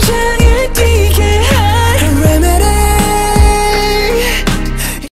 这一滴。